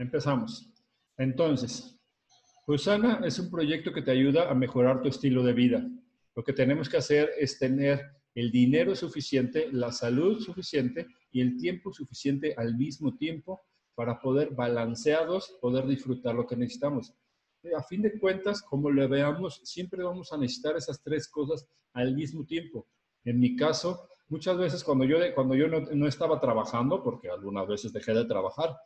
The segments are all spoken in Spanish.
empezamos. Entonces, Usana es un proyecto que te ayuda a mejorar tu estilo de vida. Lo que tenemos que hacer es tener el dinero suficiente, la salud suficiente y el tiempo suficiente al mismo tiempo para poder balanceados, poder disfrutar lo que necesitamos. Eh, a fin de cuentas, como le veamos, siempre vamos a necesitar esas tres cosas al mismo tiempo. En mi caso, muchas veces cuando yo, cuando yo no, estaba trabajando, porque algunas veces dejé de trabajar,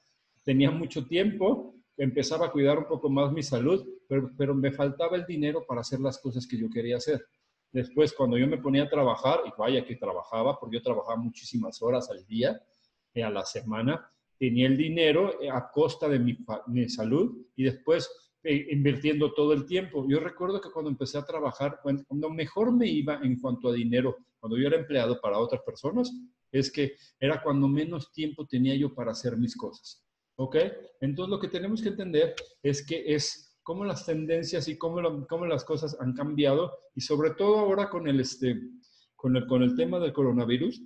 tenía mucho tiempo, empezaba a cuidar un poco más mi salud, pero, me faltaba el dinero para hacer las cosas que yo quería hacer. Después, cuando yo me ponía a trabajar, y vaya que trabajaba, porque yo trabajaba muchísimas horas al día, y a la semana, tenía el dinero eh, a costa de mi, mi salud y después eh, invirtiendo todo el tiempo. Yo recuerdo que cuando empecé a trabajar, cuando mejor me iba en cuanto a dinero, cuando yo era empleado para otras personas, es que era cuando menos tiempo tenía yo para hacer mis cosas. ¿Ok? Entonces lo que tenemos que entender es que es cómo las tendencias y cómo, cómo las cosas han cambiado y sobre todo ahora con el, este, con el, con el tema del coronavirus,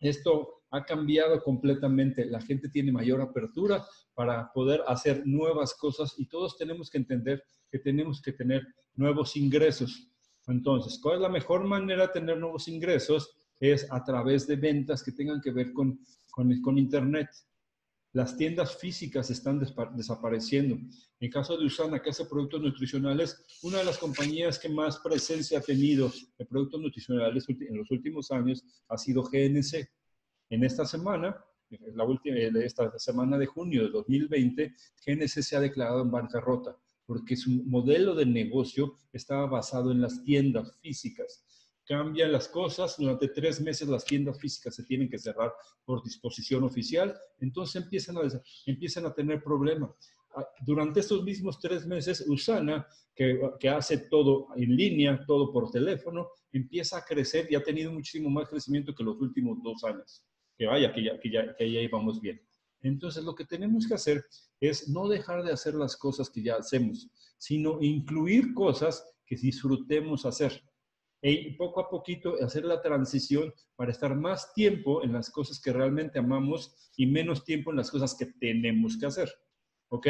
esto ha cambiado completamente. La gente tiene mayor apertura para poder hacer nuevas cosas y todos tenemos que entender que tenemos que tener nuevos ingresos. Entonces, ¿cuál es la mejor manera de tener nuevos ingresos? Es a través de ventas que tengan que ver con, con, con Internet. Las tiendas físicas están desapareciendo. En caso de Usana, que hace productos nutricionales, una de las compañías que más presencia ha tenido de productos nutricionales en los últimos años ha sido GNC. En esta semana, la última, esta semana de junio de 2020, GNC se ha declarado en bancarrota porque su modelo de negocio estaba basado en las tiendas físicas cambian las cosas, durante tres meses las tiendas físicas se tienen que cerrar por disposición oficial, entonces empiezan a, empiezan a tener problemas. Ah, durante estos mismos tres meses, Usana, que, que, hace todo en línea, todo por teléfono, empieza a crecer y ha tenido muchísimo más crecimiento que los últimos dos años. Que vaya, que ya, que ya, que ya íbamos bien. Entonces, lo que tenemos que hacer es no dejar de hacer las cosas que ya hacemos, sino incluir cosas que disfrutemos hacer y poco a poquito hacer la transición para estar más tiempo en las cosas que realmente amamos y menos tiempo en las cosas que tenemos que hacer. ¿Ok?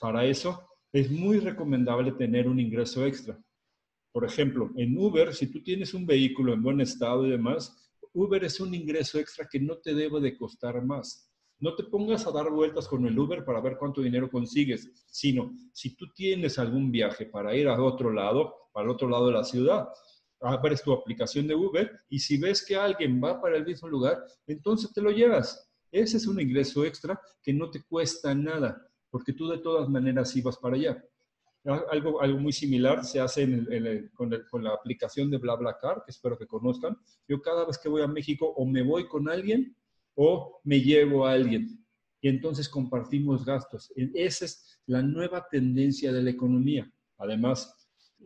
Para eso es muy recomendable tener un ingreso extra. Por ejemplo, en Uber, si tú tienes un vehículo en buen estado y demás, Uber es un ingreso extra que no te debe de costar más. No te pongas a dar vueltas con el Uber para ver cuánto dinero consigues, sino si tú tienes algún viaje para ir a otro lado, para el otro lado de la ciudad, abres tu aplicación de Uber y si ves que alguien va para el mismo lugar, entonces te lo llevas. Ese es un ingreso extra que no te cuesta nada, porque tú de todas maneras ibas para allá. Algo, algo muy similar se hace con, con, la aplicación de BlaBlaCar, que espero que conozcan. Yo cada vez que voy a México o me voy con alguien o me llevo a alguien. Y entonces compartimos gastos. Esa es la nueva tendencia de la economía. Además,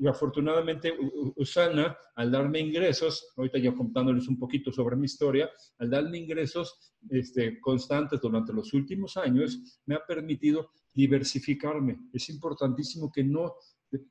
y afortunadamente Usana, al darme ingresos, ahorita ya contándoles un poquito sobre mi historia, al darme ingresos este, constantes durante los últimos años, me ha permitido diversificarme. Es importantísimo que no,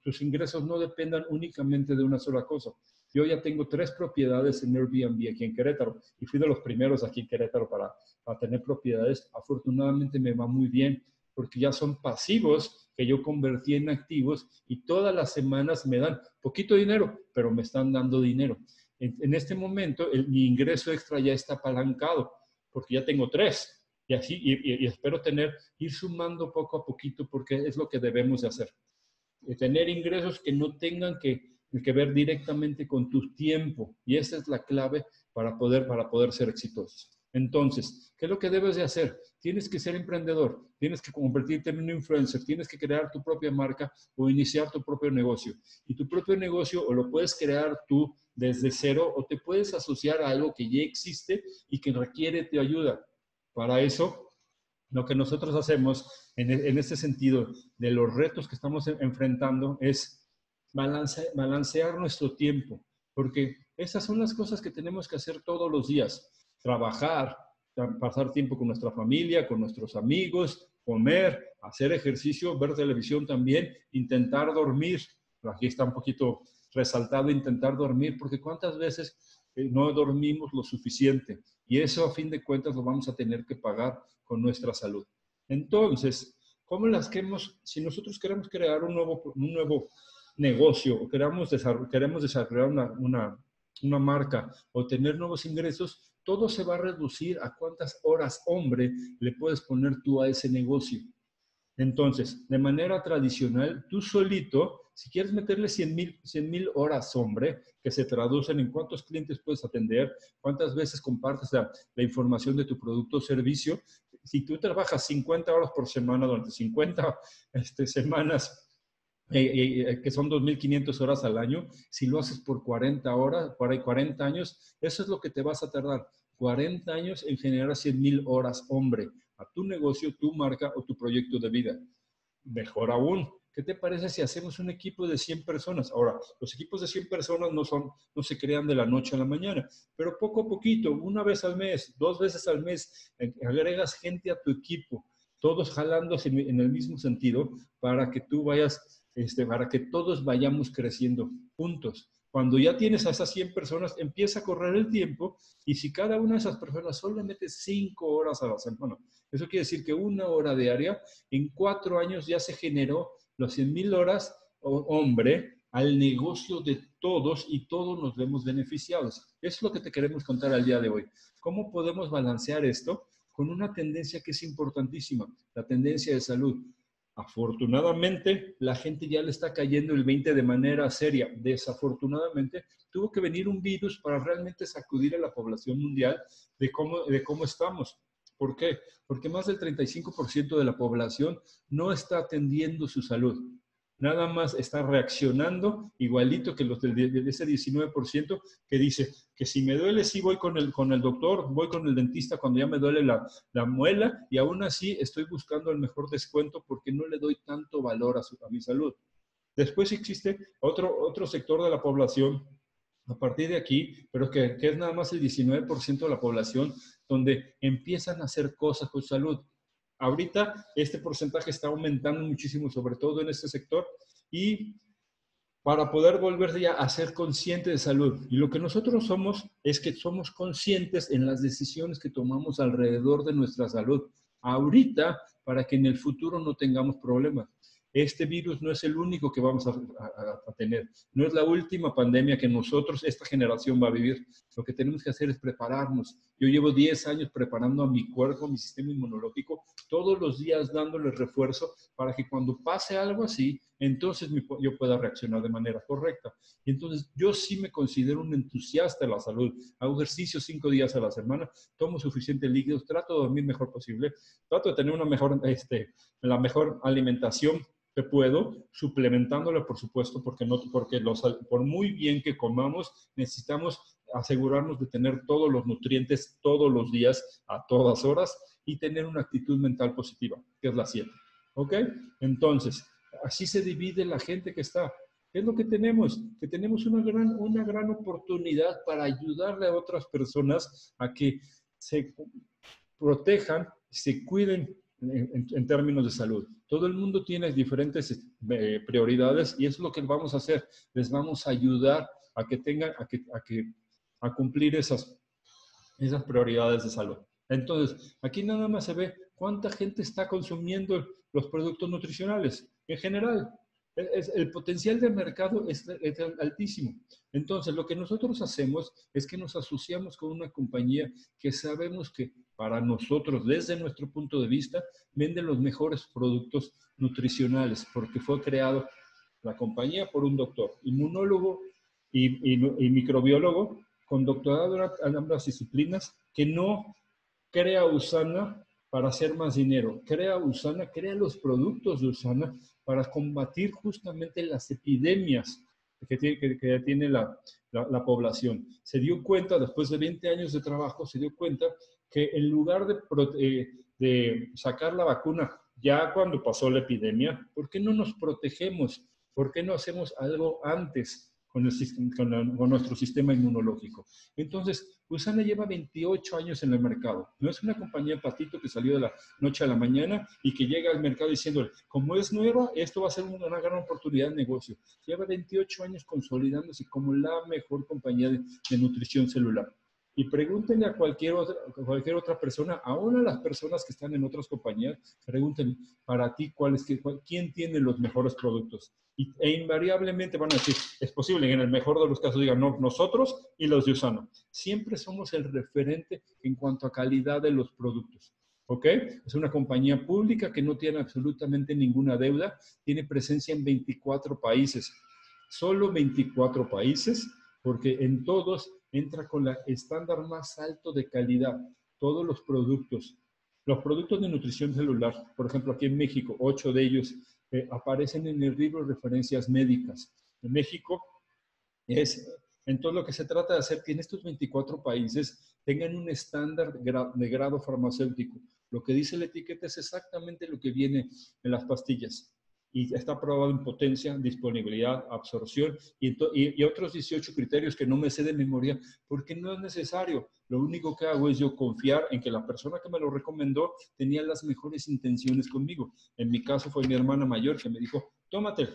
tus ingresos no dependan únicamente de una sola cosa. Yo ya tengo tres propiedades en Airbnb aquí en Querétaro y fui de los primeros aquí en Querétaro para, para tener propiedades. Afortunadamente me va muy bien porque ya son pasivos que yo convertí en activos y todas las semanas me dan poquito dinero, pero me están dando dinero. En, este momento mi ingreso extra ya está apalancado porque ya tengo tres y así y, espero tener ir sumando poco a poquito porque es lo que debemos de hacer. tener ingresos que no tengan que, que ver directamente con tu tiempo y esa es la clave para poder para poder ser exitosos. Entonces, ¿qué es lo que debes de hacer? Tienes que ser emprendedor, tienes que convertirte en un influencer, tienes que crear tu propia marca o iniciar tu propio negocio. Y tu propio negocio o lo puedes crear tú desde cero o te puedes asociar a algo que ya existe y que requiere tu ayuda. Para eso, lo que nosotros hacemos en, en este sentido de los retos que estamos enfrentando es balancear nuestro tiempo, porque esas son las cosas que tenemos que hacer todos los días trabajar, pasar tiempo con nuestra familia, con nuestros amigos, comer, hacer ejercicio, ver televisión también, intentar dormir. Aquí está un poquito resaltado intentar dormir, porque cuántas veces eh, no dormimos lo suficiente y eso a fin de cuentas lo vamos a tener que pagar con nuestra salud. Entonces, ¿cómo las queremos, si nosotros queremos crear un nuevo, un nuevo negocio o queremos, queremos desarrollar una, una, una marca o tener nuevos ingresos, todo se va a reducir a cuántas horas hombre le puedes poner tú a ese negocio. Entonces, de manera tradicional, tú solito, si quieres meterle 100 mil horas hombre, que se traducen en cuántos clientes puedes atender, cuántas veces compartes la, la información de tu producto o servicio, si tú trabajas 50 horas por semana durante 50 este, semanas, eh, eh, eh, que son 2.500 horas al año, si lo haces por 40 horas, por 40 años, eso es lo que te vas a tardar. 40 años en generar 100.000 horas, hombre, a tu negocio, tu marca o tu proyecto de vida. Mejor aún, ¿qué te parece si hacemos un equipo de 100 personas? Ahora, los equipos de 100 personas no, son, no se crean de la noche a la mañana, pero poco a poquito, una vez al mes, dos veces al mes, agregas gente a tu equipo, todos jalándose en el mismo sentido para que tú vayas este, para que todos vayamos creciendo juntos. Cuando ya tienes a esas 100 personas, empieza a correr el tiempo y si cada una de esas personas solo mete 5 horas a la semana, eso quiere decir que una hora diaria, en cuatro años ya se generó los 100 mil horas, hombre, al negocio de todos y todos nos vemos beneficiados. Es lo que te queremos contar al día de hoy. ¿Cómo podemos balancear esto con una tendencia que es importantísima, la tendencia de salud? Afortunadamente, la gente ya le está cayendo el 20 de manera seria. Desafortunadamente, tuvo que venir un virus para realmente sacudir a la población mundial de cómo, de cómo estamos. ¿Por qué? Porque más del 35% de la población no está atendiendo su salud nada más está reaccionando igualito que los de ese 19% que dice que si me duele, sí voy con el, con el doctor, voy con el dentista cuando ya me duele la, la muela y aún así estoy buscando el mejor descuento porque no le doy tanto valor a, su, a mi salud. Después existe otro, otro sector de la población a partir de aquí, pero que, que es nada más el 19% de la población, donde empiezan a hacer cosas con salud. Ahorita este porcentaje está aumentando muchísimo, sobre todo en este sector, y para poder volver ya a ser consciente de salud. Y lo que nosotros somos es que somos conscientes en las decisiones que tomamos alrededor de nuestra salud. Ahorita, para que en el futuro no tengamos problemas. Este virus no es el único que vamos a, tener. No es la última pandemia que nosotros, esta generación, va a vivir. Lo que tenemos que hacer es prepararnos. Yo llevo 10 años preparando a mi cuerpo, a mi sistema inmunológico, todos los días dándole refuerzo para que cuando pase algo así, entonces yo pueda reaccionar de manera correcta. Y entonces yo sí me considero un entusiasta de la salud. Hago ejercicio cinco días a la semana, tomo suficiente líquidos, trato de dormir mejor posible, trato de tener una mejor, este, la mejor alimentación que puedo, suplementándole, por supuesto, porque, no, porque los, por muy bien que comamos, necesitamos asegurarnos de tener todos los nutrientes todos los días, a todas horas, y tener una actitud mental positiva, que es la 7. ¿Ok? Entonces, así se divide la gente que está. ¿Qué es lo que tenemos? Que tenemos una gran, una gran oportunidad para ayudarle a otras personas a que se protejan, se cuiden en, términos de salud. Todo el mundo tiene diferentes eh, prioridades y es lo que vamos a hacer. Les vamos a ayudar a que tengan, a que, a que, a cumplir esas, esas prioridades de salud. Entonces, aquí nada más se ve cuánta gente está consumiendo los productos nutricionales en general el potencial de mercado es, altísimo. Entonces, lo que nosotros hacemos es que nos asociamos con una compañía que sabemos que para nosotros, desde nuestro punto de vista, vende los mejores productos nutricionales, porque fue creado la compañía por un doctor, inmunólogo y, microbiólogo, con doctorado en ambas disciplinas, que no crea Usana para hacer más dinero, crea Usana, crea los productos de Usana para combatir justamente las epidemias que tiene, que, tiene la, la, población. Se dio cuenta, después de 20 años de trabajo, se dio cuenta que en lugar de, eh, de sacar la vacuna ya cuando pasó la epidemia, ¿por qué no nos protegemos? ¿Por qué no hacemos algo antes? Con, con, nuestro sistema inmunológico. Entonces, Usana lleva 28 años en el mercado. No es una compañía patito que salió de la noche a la mañana y que llega al mercado diciendo, como es nueva, esto va a ser una gran oportunidad de negocio. Lleva 28 años consolidándose como la mejor compañía de, nutrición celular. Y pregúntenle a cualquier otra, cualquier otra persona, aún a las personas que están en otras compañías, pregúntenle para ti cuál es, quién tiene los mejores productos. Y, e invariablemente van a decir, es posible que en el mejor de los casos digan, no, nosotros y los de Usano. Siempre somos el referente en cuanto a calidad de los productos. ¿Ok? Es una compañía pública que no tiene absolutamente ninguna deuda, tiene presencia en 24 países. Solo 24 países, porque en todos entra con el estándar más alto de calidad. Todos los productos, los productos de nutrición celular, por ejemplo, aquí en México, ocho de ellos eh, aparecen en el libro referencias médicas. En México es, en todo lo que se trata de hacer que en estos 24 países tengan un estándar de grado farmacéutico. Lo que dice la etiqueta es exactamente lo que viene en las pastillas y está probado en potencia, disponibilidad, absorción y, otros 18 criterios que no me sé de memoria porque no es necesario. Lo único que hago es yo confiar en que la persona que me lo recomendó tenía las mejores intenciones conmigo. En mi caso fue mi hermana mayor que me dijo, tómate,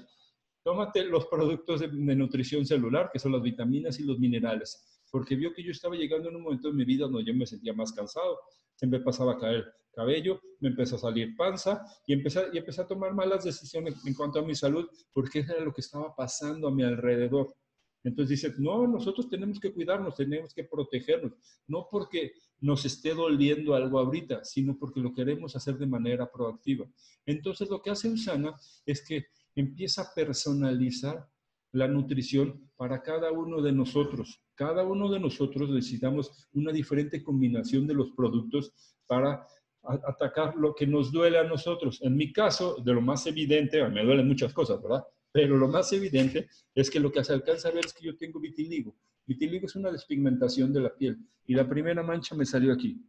tómate los productos de, de nutrición celular, que son las vitaminas y los minerales porque vio que yo estaba llegando en un momento de mi vida donde yo me sentía más cansado, se me pasaba a caer cabello, me empezó a salir panza y empecé, y empecé a tomar malas decisiones en cuanto a mi salud porque era lo que estaba pasando a mi alrededor. Entonces dice, no, nosotros tenemos que cuidarnos, tenemos que protegernos, no porque nos esté doliendo algo ahorita, sino porque lo queremos hacer de manera proactiva. Entonces lo que hace Usana es que empieza a personalizar la nutrición para cada uno de nosotros. Cada uno de nosotros necesitamos una diferente combinación de los productos para atacar lo que nos duele a nosotros. En mi caso, de lo más evidente, me duelen muchas cosas, ¿verdad? Pero lo más evidente es que lo que se alcanza a ver es que yo tengo vitiligo. Vitiligo es una despigmentación de la piel y la primera mancha me salió aquí.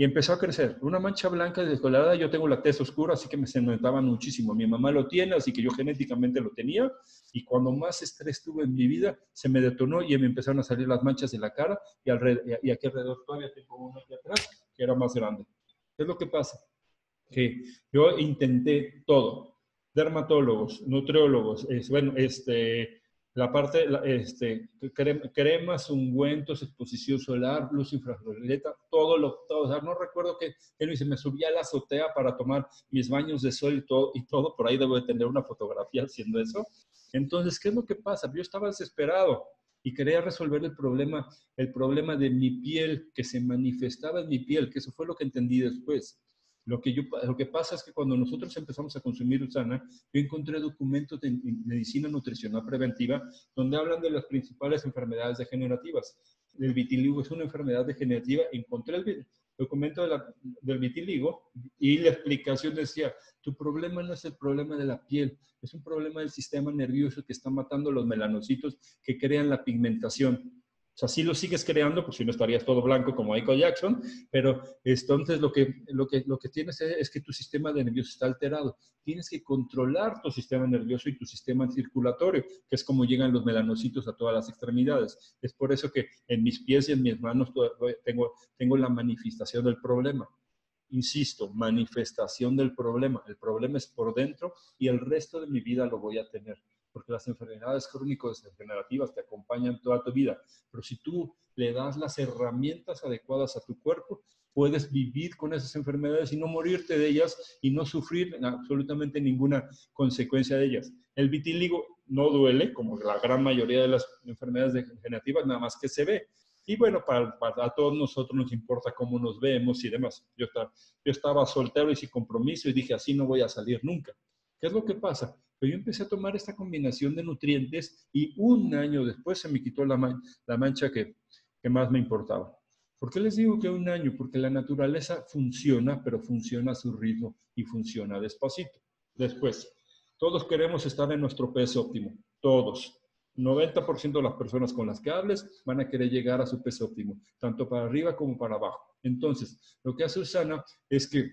Y empezó a crecer. Una mancha blanca descolorada, yo tengo la tez oscura, así que me se notaba muchísimo. Mi mamá lo tiene, así que yo genéticamente lo tenía. Y cuando más estrés tuve en mi vida, se me detonó y me empezaron a salir las manchas de la cara y, alrededor, y aquí alrededor todavía tengo uno aquí atrás, que era más grande. ¿Qué es lo que pasa? Que yo intenté todo. Dermatólogos, nutriólogos, es, bueno, este, la parte, este, cremas, ungüentos, exposición solar, luz infrarroja, todo lo, todo, o sea, no recuerdo que, él dice, me subía a la azotea para tomar mis baños de sol y todo, y todo, por ahí debo de tener una fotografía haciendo eso. Entonces, ¿qué es lo que pasa? Yo estaba desesperado y quería resolver el problema, el problema de mi piel, que se manifestaba en mi piel, que eso fue lo que entendí después. Lo que, yo, lo que pasa es que cuando nosotros empezamos a consumir Usana, yo encontré documentos de medicina nutricional preventiva donde hablan de las principales enfermedades degenerativas. El vitiligo es una enfermedad degenerativa. Encontré el documento del vitiligo y la explicación decía, tu problema no es el problema de la piel, es un problema del sistema nervioso que está matando los melanocitos que crean la pigmentación. O sea, sí lo sigues creando, pues si no estarías todo blanco como Michael Jackson, pero entonces lo que, lo que, lo que tienes es, que tu sistema de nervioso está alterado. Tienes que controlar tu sistema nervioso y tu sistema circulatorio, que es como llegan los melanocitos a todas las extremidades. Es por eso que en mis pies y en mis manos tengo, tengo la manifestación del problema. Insisto, manifestación del problema. El problema es por dentro y el resto de mi vida lo voy a tener porque las enfermedades crónicas degenerativas te acompañan toda tu vida. Pero si tú le das las herramientas adecuadas a tu cuerpo, puedes vivir con esas enfermedades y no morirte de ellas y no sufrir absolutamente ninguna consecuencia de ellas. El vitíligo no duele, como la gran mayoría de las enfermedades degenerativas, nada más que se ve. Y bueno, para, todos nosotros nos importa cómo nos vemos y demás. Yo estaba soltero y sin compromiso y dije, así no voy a salir nunca. ¿Qué es lo que pasa? Pero yo empecé a tomar esta combinación de nutrientes y un año después se me quitó la, mancha que, que más me importaba. ¿Por qué les digo que un año? Porque la naturaleza funciona, pero funciona a su ritmo y funciona despacito. Después, todos queremos estar en nuestro peso óptimo, todos. 90% de las personas con las que hables van a querer llegar a su peso óptimo, tanto para arriba como para abajo. Entonces, lo que hace Usana es que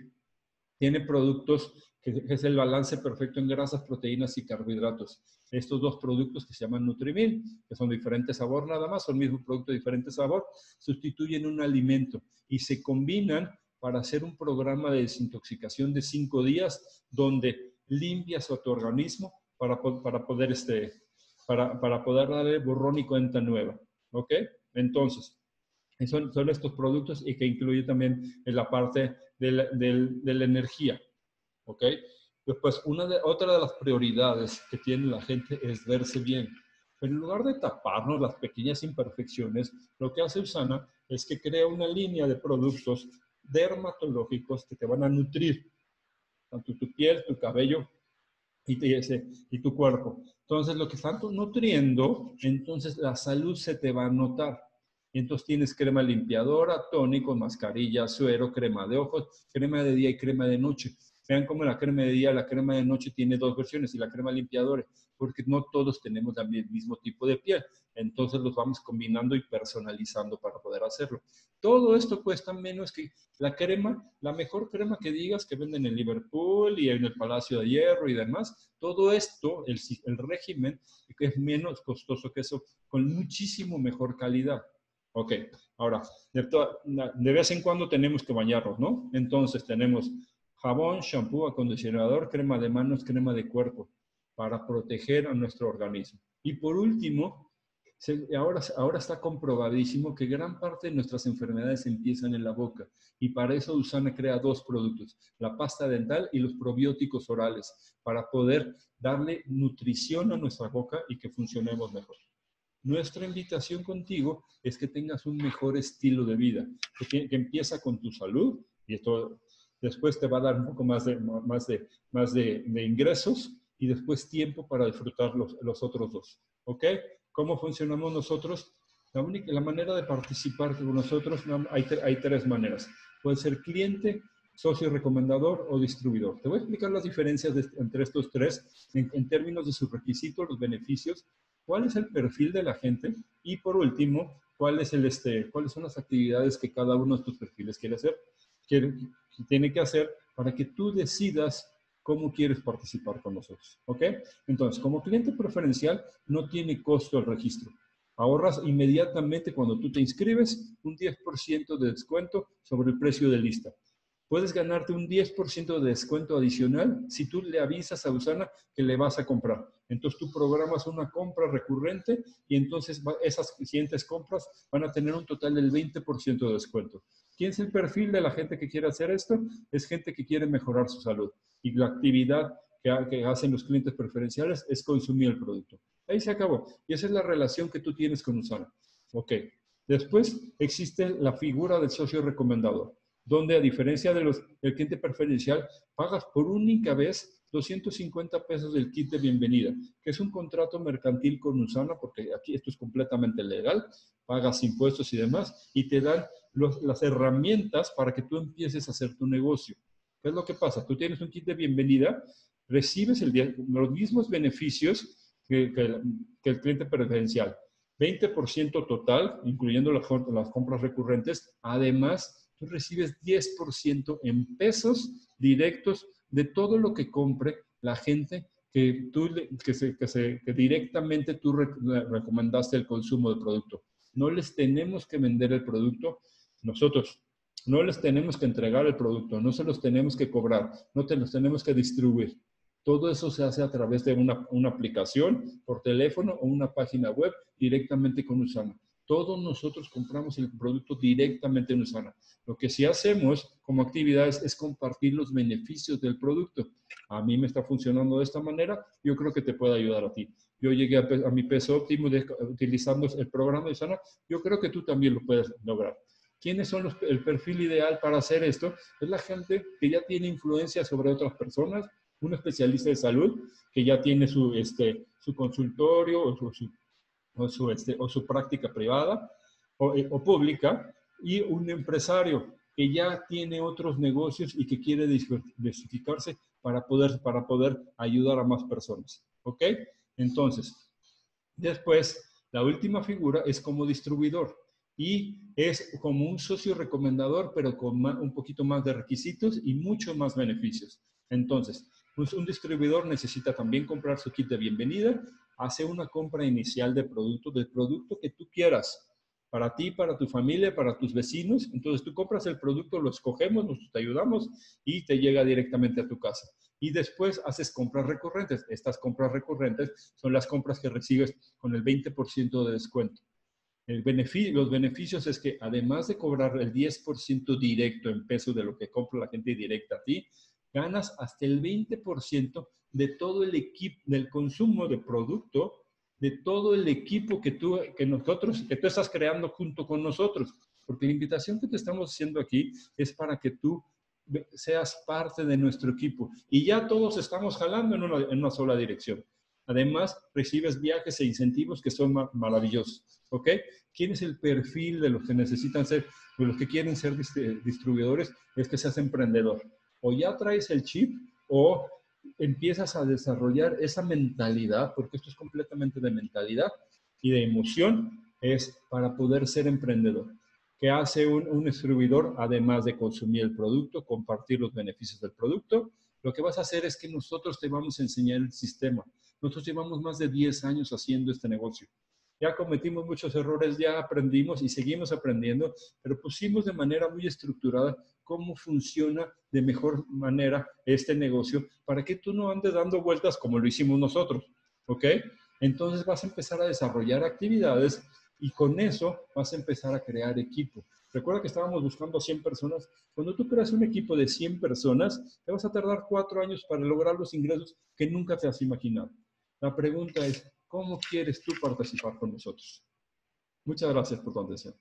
tiene productos que es el balance perfecto en grasas, proteínas y carbohidratos. Estos dos productos que se llaman Nutrimil, que son diferentes sabor nada más, son el mismo producto de diferente sabor, sustituyen un alimento y se combinan para hacer un programa de desintoxicación de cinco días donde limpias a tu organismo para, para poder, este, para, para poder darle borrón y cuenta nueva. ¿Ok? Entonces, son, son estos productos y que incluye también la parte de de la energía. ¿Ok? Después, una de, otra de las prioridades que tiene la gente es verse bien. Pero en lugar de taparnos las pequeñas imperfecciones, lo que hace Usana es que crea una línea de productos dermatológicos que te van a nutrir, tanto tu piel, tu cabello y tu cuerpo. Entonces, lo que están nutriendo, entonces la salud se te va a notar. Entonces tienes crema limpiadora, tónico, mascarilla, suero, crema de ojos, crema de día y crema de noche. Vean cómo la crema de día, la crema de noche tiene dos versiones y la crema limpiadora, porque no todos tenemos el mismo tipo de piel. Entonces los vamos combinando y personalizando para poder hacerlo. Todo esto cuesta menos que la crema, la mejor crema que digas que venden en Liverpool y en el Palacio de Hierro y demás. Todo esto, el, el régimen, que es menos costoso que eso, con muchísimo mejor calidad. Ok, ahora, de, de vez en cuando tenemos que bañarnos, ¿no? Entonces tenemos jabón, shampoo, acondicionador, crema de manos, crema de cuerpo, para proteger a nuestro organismo. Y por último, ahora, ahora está comprobadísimo que gran parte de nuestras enfermedades empiezan en la boca. Y para eso Usana crea dos productos, la pasta dental y los probióticos orales, para poder darle nutrición a nuestra boca y que funcionemos mejor. Nuestra invitación contigo es que tengas un mejor estilo de vida, que, que empieza con tu salud, y esto después te va a dar un poco más de, más de, más de, ingresos y después tiempo para disfrutar los, los, otros dos. ¿Ok? ¿Cómo funcionamos nosotros? La, única, la manera de participar con nosotros, hay, hay tres maneras. Puede ser cliente, socio recomendador o distribuidor. Te voy a explicar las diferencias entre estos tres en, en, términos de sus requisitos, los beneficios, cuál es el perfil de la gente y por último, cuál es el, este, cuáles son las actividades que cada uno de tus perfiles quiere hacer quiere, tiene que hacer para que tú decidas cómo quieres participar con nosotros. ¿Ok? Entonces, como cliente preferencial, no tiene costo el registro. Ahorras inmediatamente cuando tú te inscribes un 10% de descuento sobre el precio de lista. Puedes ganarte un 10% de descuento adicional si tú le avisas a Usana que le vas a comprar. Entonces tú programas una compra recurrente y entonces esas siguientes compras van a tener un total del 20% de descuento. ¿Quién es el perfil de la gente que quiere hacer esto? Es gente que quiere mejorar su salud. Y la actividad que, hacen los clientes preferenciales es consumir el producto. Ahí se acabó. Y esa es la relación que tú tienes con Usana. Ok. Después existe la figura del socio recomendador, donde a diferencia de del cliente preferencial, pagas por única vez 250 pesos del kit de bienvenida, que es un contrato mercantil con Usana, porque aquí esto es completamente legal, pagas impuestos y demás, y te dan las herramientas para que tú empieces a hacer tu negocio. ¿Qué es lo que pasa? Tú tienes un kit de bienvenida, recibes los mismos beneficios que, el cliente preferencial. 20% total, incluyendo las, las compras recurrentes. Además, tú recibes 10% en pesos directos de todo lo que compre la gente que, tú, que, se, que, directamente tú recomendaste el consumo del producto. No les tenemos que vender el producto, nosotros no les tenemos que entregar el producto, no se los tenemos que cobrar, no te los tenemos que distribuir. Todo eso se hace a través de una, una aplicación por teléfono o una página web directamente con Usana. Todos nosotros compramos el producto directamente en Usana. Lo que sí hacemos como actividades es compartir los beneficios del producto. A mí me está funcionando de esta manera, yo creo que te puede ayudar a ti. Yo llegué a, mi peso óptimo utilizando el programa de Usana, yo creo que tú también lo puedes lograr. ¿Quiénes son el perfil ideal para hacer esto? Es la gente que ya tiene influencia sobre otras personas, un especialista de salud que ya tiene su, este, su consultorio o su, o su, este, o su práctica privada o, eh, o, pública y un empresario que ya tiene otros negocios y que quiere diversificarse para poder, para poder ayudar a más personas. ¿Ok? Entonces, después, la última figura es como distribuidor y es como un socio recomendador, pero con un poquito más de requisitos y muchos más beneficios. Entonces, pues un distribuidor necesita también comprar su kit de bienvenida, hace una compra inicial de producto, del producto que tú quieras, para ti, para tu familia, para tus vecinos. Entonces tú compras el producto, lo escogemos, nosotros te ayudamos y te llega directamente a tu casa. Y después haces compras recurrentes. Estas compras recurrentes son las compras que recibes con el 20% de descuento. El beneficio, los beneficios es que además de cobrar el 10% directo en peso de lo que compra la gente directa a ti, ganas hasta el 20% de todo el equipo, del consumo de producto, de todo el equipo que tú, que nosotros, que tú estás creando junto con nosotros. Porque la invitación que te estamos haciendo aquí es para que tú seas parte de nuestro equipo. Y ya todos estamos jalando en una, en una sola dirección. Además, recibes viajes e incentivos que son maravillosos. ¿Ok? ¿Quién es el perfil de los que necesitan ser, de los que quieren ser distribuidores? Es que seas emprendedor. O ya traes el chip o empiezas a desarrollar esa mentalidad, porque esto es completamente de mentalidad y de emoción, es para poder ser emprendedor. ¿Qué hace un, un distribuidor? Además de consumir el producto, compartir los beneficios del producto, lo que vas a hacer es que nosotros te vamos a enseñar el sistema. Nosotros llevamos más de 10 años haciendo este negocio. Ya cometimos muchos errores, ya aprendimos y seguimos aprendiendo, pero pusimos de manera muy estructurada cómo funciona de mejor manera este negocio para que tú no andes dando vueltas como lo hicimos nosotros, ¿ok? Entonces vas a empezar a desarrollar actividades y con eso vas a empezar a crear equipo. Recuerda que estábamos buscando 100 personas. Cuando tú creas un equipo de 100 personas, te vas a tardar cuatro años para lograr los ingresos que nunca te has imaginado. La pregunta es, ¿cómo quieres tú participar con nosotros? Muchas gracias por tu atención.